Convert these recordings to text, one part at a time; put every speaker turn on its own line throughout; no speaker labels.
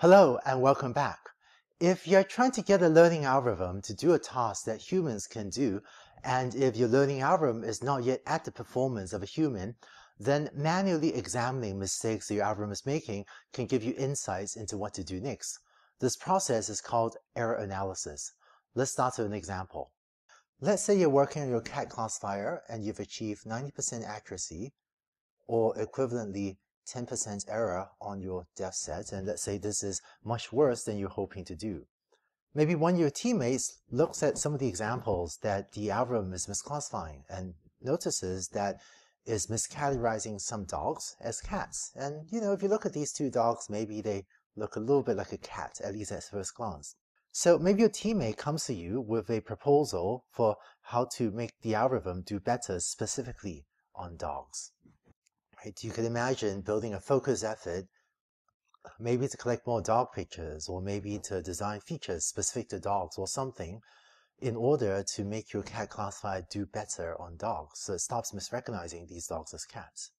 Hello and welcome back. If you're trying to get a learning algorithm to do a task that humans can do, and if your learning algorithm is not yet at the performance of a human, then manually examining mistakes your algorithm is making can give you insights into what to do next. This process is called error analysis. Let's start with an example. Let's say you're working on your cat classifier and you've achieved 90% accuracy, or equivalently 10% error on your dev set, and let's say this is much worse than you're hoping to do. Maybe one of your teammates looks at some of the examples that the algorithm is misclassifying and notices that is miscategorizing some dogs as cats. And you know, if you look at these two dogs, maybe they look a little bit like a cat, at least at first glance. So maybe your teammate comes to you with a proposal for how to make the algorithm do better specifically on dogs. Right? You could imagine building a focus effort, maybe to collect more dog pictures, or maybe to design features specific to dogs or something, in order to make your cat classifier do better on dogs, so it stops misrecognizing these dogs as cats.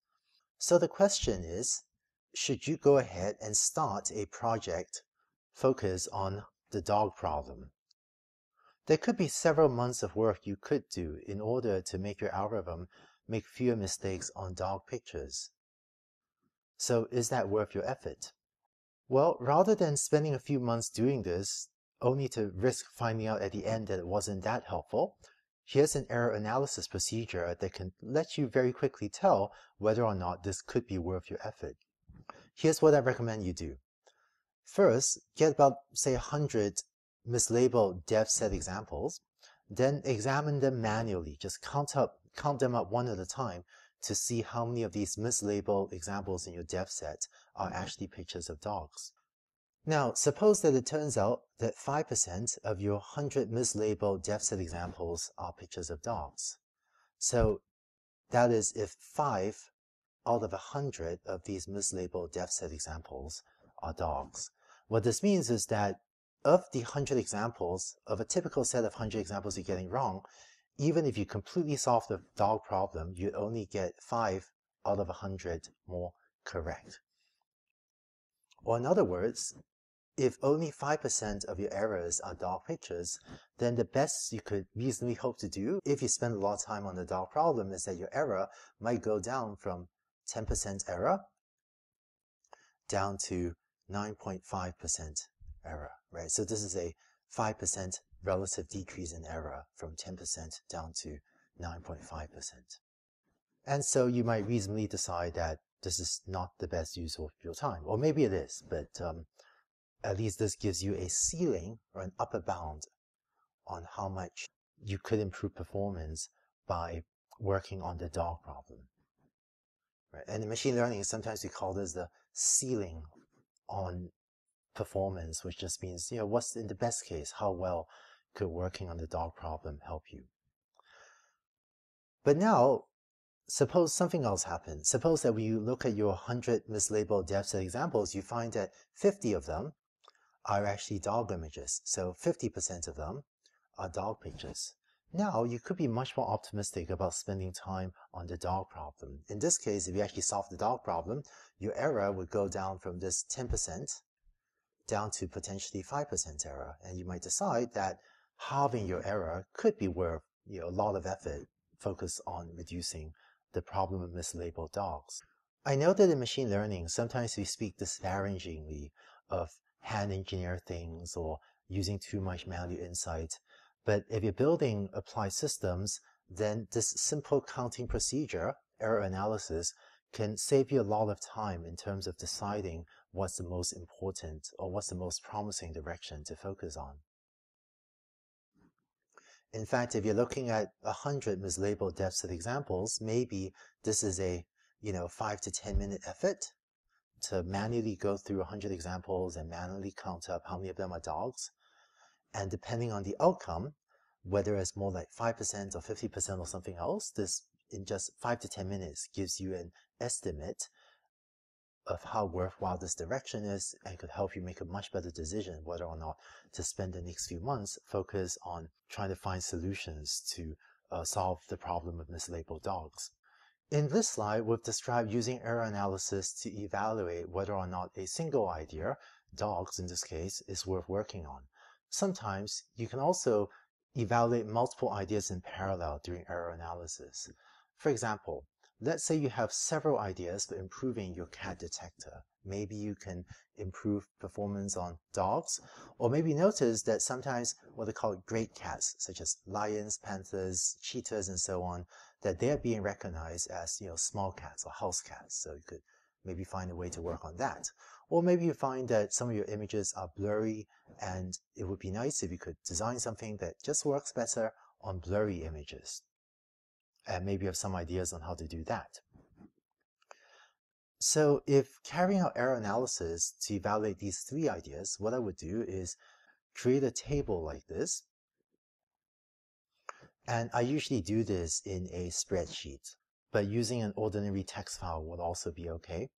So the question is, should you go ahead and start a project focused on the dog problem? There could be several months of work you could do in order to make your algorithm make fewer mistakes on dog pictures. So is that worth your effort? Well, rather than spending a few months doing this, only to risk finding out at the end that it wasn't that helpful, here's an error analysis procedure that can let you very quickly tell whether or not this could be worth your effort. Here's what I recommend you do. First, get about, say, 100 mislabeled dev set examples, then examine them manually. Just count up count them up one at a time to see how many of these mislabeled examples in your dev set are mm-hmm. actually pictures of dogs. Now, suppose that it turns out that 5% of your 100 mislabeled dev set examples are pictures of dogs. So that is if 5 out of 100 of these mislabeled dev set examples are dogs. What this means is that of the 100 examples, of a typical set of 100 examples you're getting wrong, even if you completely solve the dog problem, you'd only get 5 out of 100 more correct. Or in other words, if only 5% of your errors are dog pictures, then the best you could reasonably hope to do if you spend a lot of time on the dog problem is that your error might go down from 10% error down to 9.5% error, right? So this is a 5% relative decrease in error from 10% down to 9.5%. And so you might reasonably decide that this is not the best use of your time. Or maybe it is, but um, at least this gives you a ceiling or an upper bound on how much you could improve performance by working on the dog problem. Right? And in machine learning, sometimes we call this the ceiling on performance, which just means, you know, what's in the best case, how well could working on the dog problem help you? But now, suppose something else happens. Suppose that when you look at your 100 mislabeled dev set examples, you find that 50 of them are actually dog images. So 50% of them are dog pictures. Now, you could be much more optimistic about spending time on the dog problem. In this case, if you actually solve the dog problem, your error would go down from this 10% down to potentially 5% error. And you might decide that halving your error could be worth you know, a lot of effort focused on reducing the problem of mislabeled dogs. I know that in machine learning, sometimes we speak disparagingly of hand engineer things or using too much manual insight. But if you're building applied systems, then this simple counting procedure, error analysis, can save you a lot of time in terms of deciding what's the most important or what's the most promising direction to focus on. In fact, if you're looking at 100 mislabeled dev set examples, maybe this is a you know, 5 to 10 minute effort to manually go through 100 examples and manually count up how many of them are dogs. And depending on the outcome, whether it's more like 5% or 50% or something else, this in just 5 to 10 minutes gives you an estimate of how worthwhile this direction is and could help you make a much better decision whether or not to spend the next few months focus on trying to find solutions to uh, solve the problem of mislabeled dogs. In this slide, we've described using error analysis to evaluate whether or not a single idea dogs in this case, is worth working on. Sometimes you can also evaluate multiple ideas in parallel during error analysis. For example, let's say you have several ideas for improving your cat detector. Maybe you can improve performance on dogs, or maybe notice that sometimes what they call great cats, such as lions, panthers, cheetahs, and so on, that they're being recognized as you know small cats or house cats. So you could maybe find a way to work on that. Or maybe you find that some of your images are blurry and it would be nice if you could design something that just works better on blurry images. And maybe you have some ideas on how to do that. So if carrying out error analysis to evaluate these three ideas, what I would do is create a table like this. And I usually do this in a spreadsheet, but using an ordinary text file would also be okay.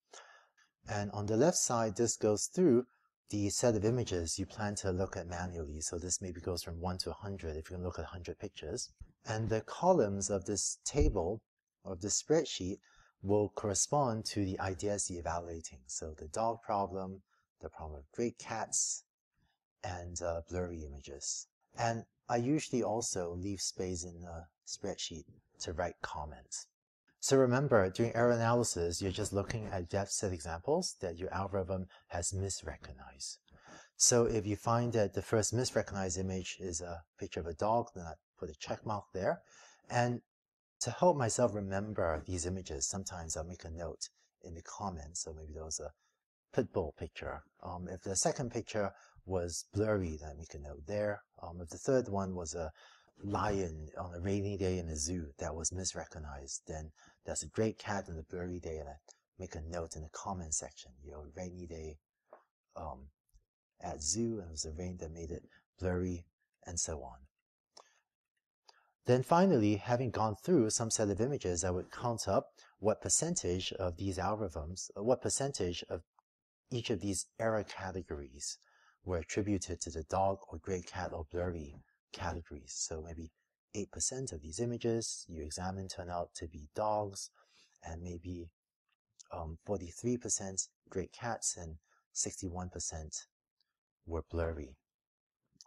And on the left side, this goes through the set of images you plan to look at manually. So this maybe goes from 1 to 100 if you can look at 100 pictures. And the columns of this table, of this spreadsheet, will correspond to the ideas you're evaluating. So the dog problem, the problem of great cats, and uh, blurry images. And I usually also leave space in the spreadsheet to write comments. So remember, during error analysis, you're just looking at dev set examples that your algorithm has misrecognized. So if you find that the first misrecognized image is a picture of a dog, then put a check mark there. And to help myself remember these images, sometimes I'll make a note in the comments. So maybe there was a pit bull picture. Um, if the second picture was blurry, then make a note there. Um, if the third one was a lion on a rainy day in a zoo that was misrecognized, then there's a great cat on a blurry day, and I make a note in the comment section. You know, rainy day um, at zoo, and it was the rain that made it blurry, and so on. Then finally, having gone through some set of images, I would count up what percentage of these algorithms, uh, what percentage of each of these error categories were attributed to the dog or great cat or blurry categories. So maybe 8% of these images you examine turn out to be dogs, and maybe um, 43% great cats and 61% were blurry.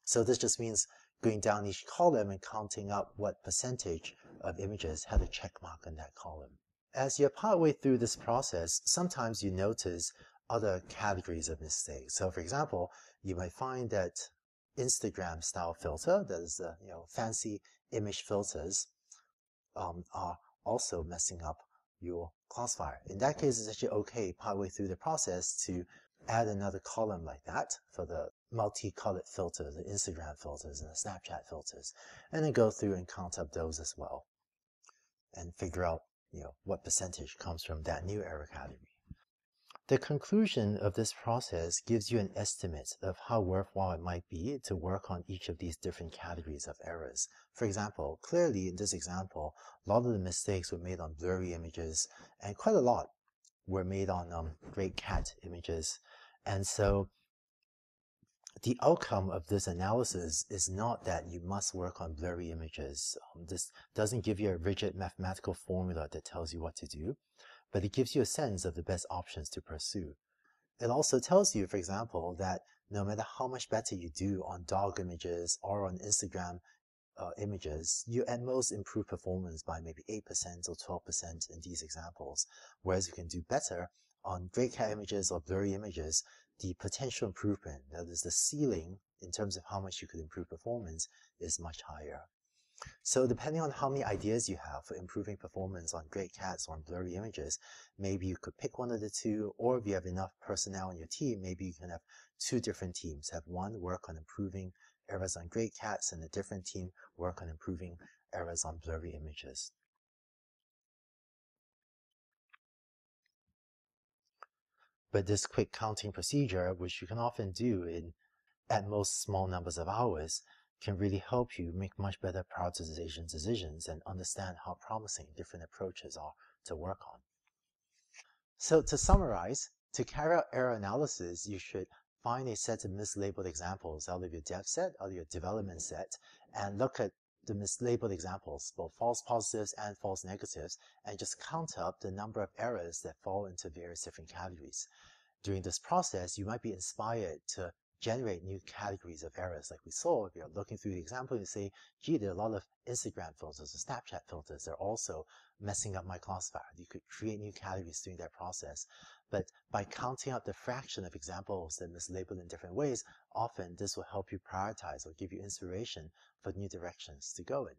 So this just means going down each column and counting up what percentage of images had a check mark in that column. As you're partway through this process, sometimes you notice other categories of mistakes. So for example, you might find that Instagram style filter, that is the you know fancy image filters, um, are also messing up your classifier. In that case, it's actually okay partway through the process to add another column like that for the multicolored filters, the Instagram filters and the Snapchat filters, and then go through and count up those as well and figure out you know what percentage comes from that new error category. The conclusion of this process gives you an estimate of how worthwhile it might be to work on each of these different categories of errors. For example, clearly in this example, a lot of the mistakes were made on blurry images and quite a lot were made on um, great cat images. And so the outcome of this analysis is not that you must work on blurry images. Um, this doesn't give you a rigid mathematical formula that tells you what to do but it gives you a sense of the best options to pursue. It also tells you, for example, that no matter how much better you do on dog images or on Instagram uh, images, you at most improve performance by maybe 8% or 12% in these examples. Whereas you can do better on great cat images or blurry images, the potential improvement, that is the ceiling in terms of how much you could improve performance, is much higher. So depending on how many ideas you have for improving performance on great cats or on blurry images, maybe you could pick one of the two, or if you have enough personnel in your team, maybe you can have two different teams. Have one work on improving errors on great cats and a different team work on improving errors on blurry images. But this quick counting procedure, which you can often do in at most small numbers of hours, can really help you make much better prioritization decisions and understand how promising different approaches are to work on. So to summarize, to carry out error analysis, you should find a set of mislabeled examples out of your dev set, out of your development set, and look at the mislabeled examples, both false positives and false negatives, and just count up the number of errors that fall into various different categories. during this process, you might be inspired to generate new categories of errors. Like we saw, if you're looking through the example, you say, gee, there are a lot of Instagram filters or Snapchat filters. They're also messing up my classifier. You could create new categories during that process. But by counting out the fraction of examples that mislabeled in different ways, often this will help you prioritize or give you inspiration for new directions to go in.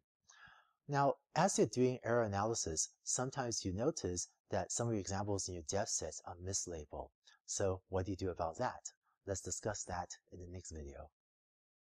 Now, as you're doing error analysis, sometimes you notice that some of your examples in your dev sets are mislabeled. So what do you do about that? Let's discuss that in the next video.